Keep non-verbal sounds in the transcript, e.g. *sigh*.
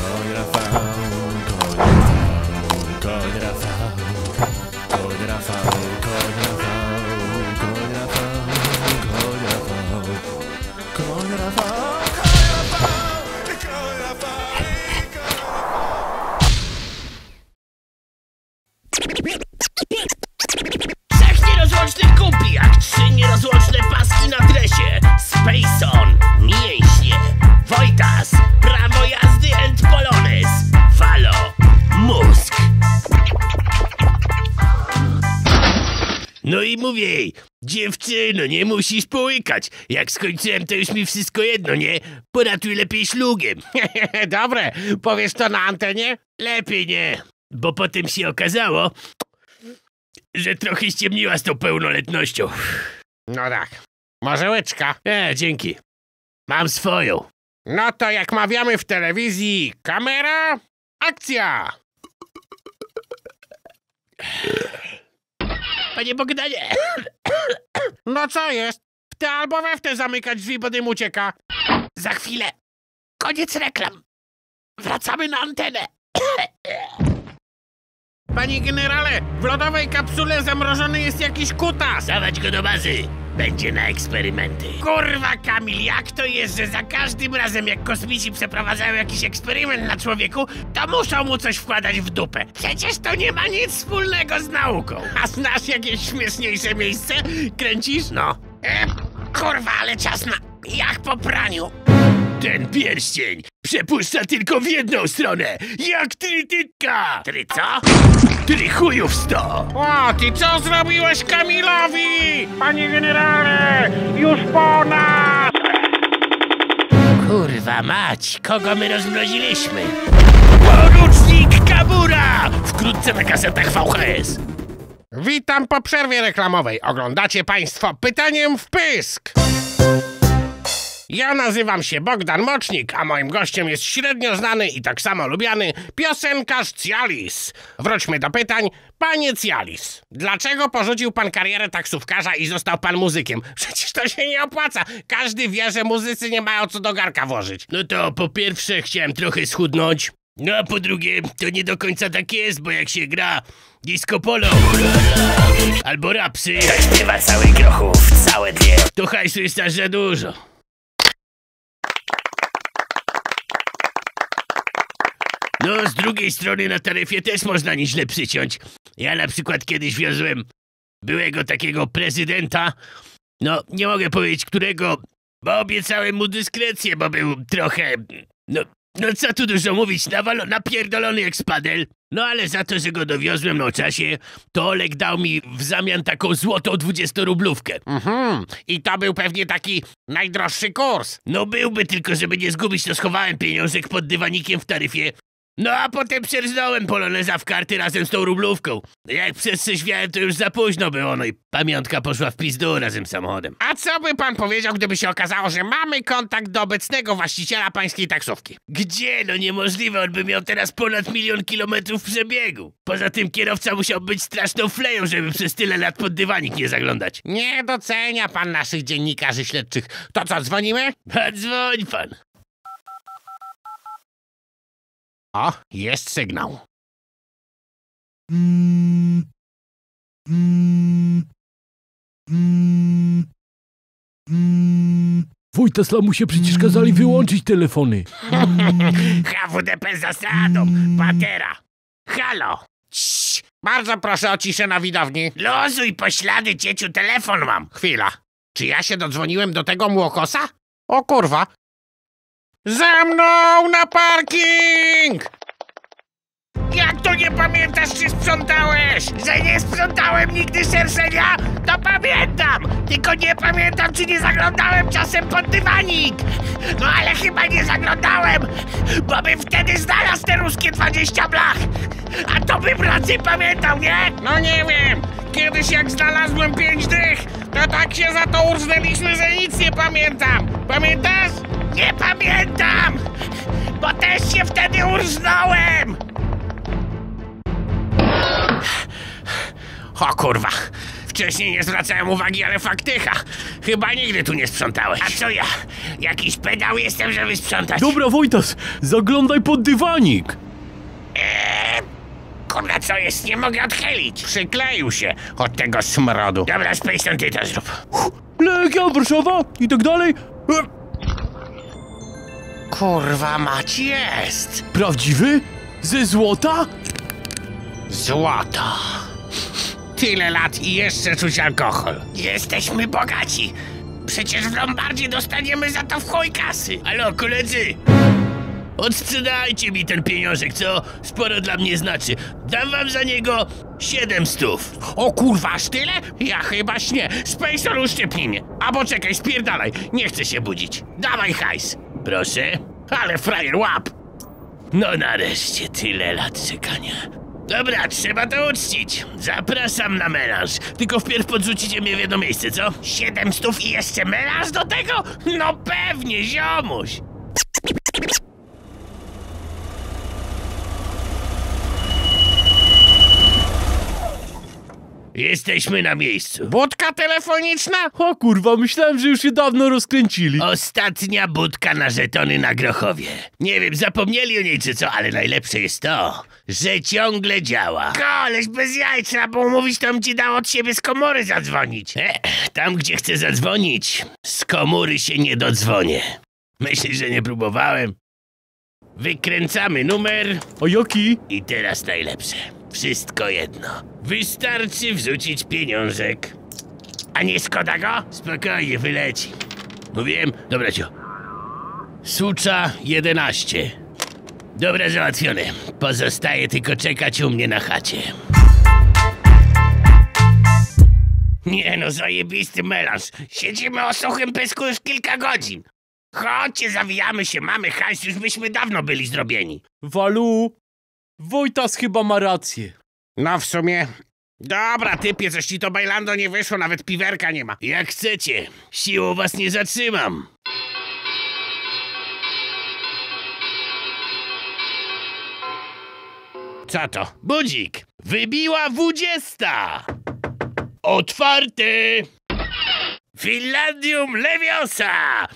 Soy una dziewczyno, nie musisz połykać. Jak skończyłem, to już mi wszystko jedno, nie? Poratuj lepiej szlugiem. *laughs* Dobre, powiesz to na antenie? Lepiej nie, bo potem się okazało, że trochę ściemniła z tą pełnoletnością. No tak. Może łyczka? E, dzięki. Mam swoją. No to jak mawiamy w telewizji, kamera, akcja! Panie Bogdanie, *coughs* No co jest? W te albo we w te zamykać drzwi, bo dym ucieka. za chwilę. Koniec reklam. Wracamy na antenę. Panie generale, w lodowej kapsule zamrożony jest jakiś kutas. Dawać go do bazy. Będzie na eksperymenty. Kurwa, Kamil, jak to jest, że za każdym razem jak kosmici przeprowadzają jakiś eksperyment na człowieku, to muszą mu coś wkładać w dupę? Przecież to nie ma nic wspólnego z nauką. A znasz jakieś śmieszniejsze miejsce? Kręcisz? No. E, kurwa, ale ciasna. Jak po praniu. Ten pierścień przepuszcza tylko w jedną stronę. Jak trytytka. Ty co? Trychujów sto. O, ty co zrobiłeś Kamilowi? Panie generale, już po nas! Kurwa mać, kogo my rozmroziliśmy? Porucznik Kabura! Wkrótce na kasetach VHS. Witam po przerwie reklamowej. Oglądacie Państwo pytaniem w pysk. Ja nazywam się Bogdan Mocznik, a moim gościem jest średnio znany i tak samo lubiany piosenkarz Cialis. Wróćmy do pytań. Panie Cialis, dlaczego porzucił pan karierę taksówkarza i został pan muzykiem? *laughs* Przecież to się nie opłaca. Każdy wie, że muzycy nie mają co do garka włożyć. No to po pierwsze chciałem trochę schudnąć. No a po drugie, to nie do końca tak jest, bo jak się gra disco polo albo rapsy, Śpiewa cały grochów, całe dwie to hajsu jest aż za dużo. No, z drugiej strony na taryfie też można nieźle przyciąć. Ja na przykład kiedyś wiozłem byłego takiego prezydenta, no nie mogę powiedzieć którego, bo obiecałem mu dyskrecję, bo był trochę, no, no co tu dużo mówić, nawalo, napierdolony jak spadel. No ale za to, że go dowiozłem na czasie, to Olek dał mi w zamian taką złotą dwudziestorublówkę. Mhm, i to był pewnie taki najdroższy kurs. No byłby tylko, żeby nie zgubić, to schowałem pieniążek pod dywanikiem w taryfie. No a potem przerznąłem poloneza w karty razem z tą rublówką. Jak przestrzeźwiałem, to już za późno było, no i pamiątka poszła w pizdu razem z samochodem. A co by pan powiedział, gdyby się okazało, że mamy kontakt do obecnego właściciela pańskiej taksówki? Gdzie? No niemożliwe, on by miał teraz ponad milion kilometrów przebiegu. Poza tym kierowca musiał być straszną fleją, żeby przez tyle lat pod dywanik nie zaglądać. Nie docenia pan naszych dziennikarzy śledczych. To co, dzwonimy? A dzwoń pan. O, jest sygnał. Wojtas lamusie przecież kazali wyłączyć telefony. *laughs* HWDP zasadą, patera. Halo. Cii, bardzo proszę o ciszę na widowni. Luzuj poślady, cieciu, telefon mam. Chwila. Czy ja się dodzwoniłem do tego młokosa? O kurwa. Ze mną na parking! Jak to nie pamiętasz, czy sprzątałeś? Że nie sprzątałem nigdy szerszenia? To pamiętam! Tylko nie pamiętam, czy nie zaglądałem czasem pod dywanik! No ale chyba nie zaglądałem, bo bym wtedy znalazł te ruskie 20 blach! A to bym raczej pamiętał, nie? No nie wiem. Kiedyś jak znalazłem pięć dych, to tak się za to urżnęliśmy, że nic nie pamiętam. Pamiętasz? Nie pamiętam! Bo też się wtedy urżnąłem! O kurwa, Wcześniej nie zwracałem uwagi, ale faktycha. Chyba nigdy tu nie sprzątałeś. A co ja? Jakiś pedał jestem, żeby sprzątać? Dobra, Wojtas, zaglądaj pod dywanik. Eee, kurwa, co jest? Nie mogę odchylić. Przykleił się od tego smrodu. Dobra, Spacon, ty to zrób. Legia, Warszawa i tak dalej. E, Kurwa mać jest. Prawdziwy? Ze złota? Złoto. Tyle lat i jeszcze czuć alkohol. Jesteśmy bogaci. Przecież w Lombardzie dostaniemy za to w chuj kasy. Halo, koledzy! Odsprzedajcie mi ten pieniążek, co sporo dla mnie znaczy. Dam wam za niego siedem stów. O kurwa, aż tyle? Ja chyba śnię. Spacor uszczypnij mnie. Albo czekaj, spierdalaj. Nie chcę się budzić. Dawaj hajs. Proszę. Ale frajer, łap. No nareszcie, tyle lat czekania. Dobra, trzeba to uczcić. Zapraszam na melanż. Tylko wpierw podrzucicie mnie w jedno miejsce, co? Siedem stów i jeszcze melanż do tego? No pewnie, ziomuś. Jesteśmy na miejscu. Budka telefoniczna? O kurwa, myślałem, że już się dawno rozkręcili. Ostatnia budka na żetony na Grochowie. Nie wiem, zapomnieli o niej czy co, ale najlepsze jest to, że ciągle działa. Koleś bez jajca, bo mówić to bym ci dał od siebie z komory zadzwonić. E, tam, gdzie chcę zadzwonić, z komury się nie dodzwonię. Myślisz, że nie próbowałem? Wykręcamy numer A jaki? i teraz najlepsze. Wszystko jedno. Wystarczy wrzucić pieniążek. A nie szkoda go? Spokojnie, wyleci. Mówiłem? Dobra, cio. Sucza 11. Dobra, załatwione. Pozostaje tylko czekać u mnie na chacie. Nie no, zajebisty melanż. Siedzimy o suchym pysku już kilka godzin. Chodźcie, zawijamy się, mamy hajs, już byśmy dawno byli zrobieni. Walu. Wojtas chyba ma rację. No w sumie... Dobra, typie, coś ci to bajlando nie wyszło, nawet piwerka nie ma. Jak chcecie. Siłą was nie zatrzymam. Co to? Budzik. Wybiła dwudziesta. Otwarty. Finlandium Leviosa.